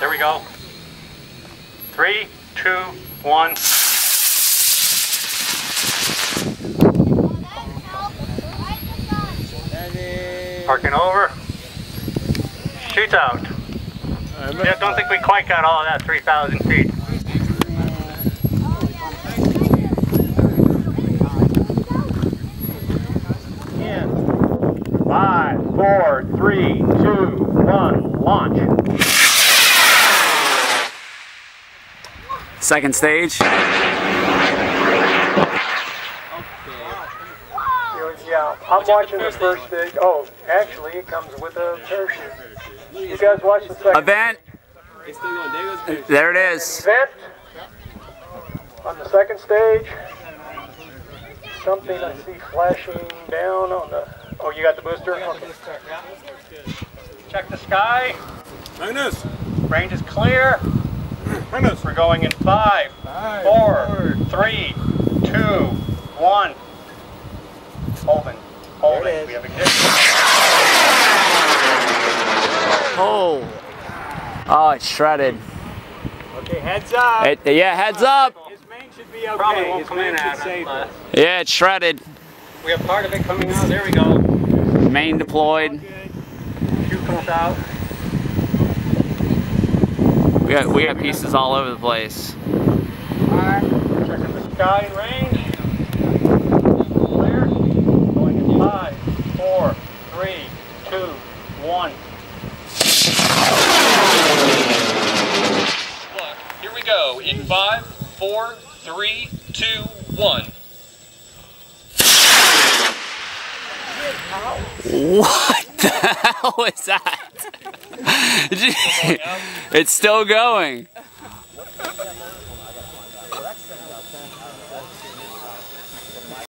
There we go. Three, two, one. Parking over. Shoots out. Yeah, don't think we quite got all of that 3,000 feet. Five, four, three, two, one, launch. Second stage. Yeah, I'm watching the first stage. Oh, actually, it comes with a parachute. You guys watch the second Event. There it is. event. On the second stage, something I see flashing down on the. Oh, you got the booster? Okay. Check the sky. Magnus! Range is clear. Magnus! We're going in five, four, three, two, one. Holding. Holding. We have a kick. Oh. Oh, it's shredded. Okay, heads up. It, yeah, heads up. His main should be okay. Probably won't His come in main should save us. it. Yeah, it's shredded. We have part of it coming out. There we go. Main deployed. Chute comes out. We got we got pieces all over the place. Checking the sky and range. Clear. Going in five, four, three, two, one. Look, here we go. In five, four, three, two, one. What the hell is that? it's still going.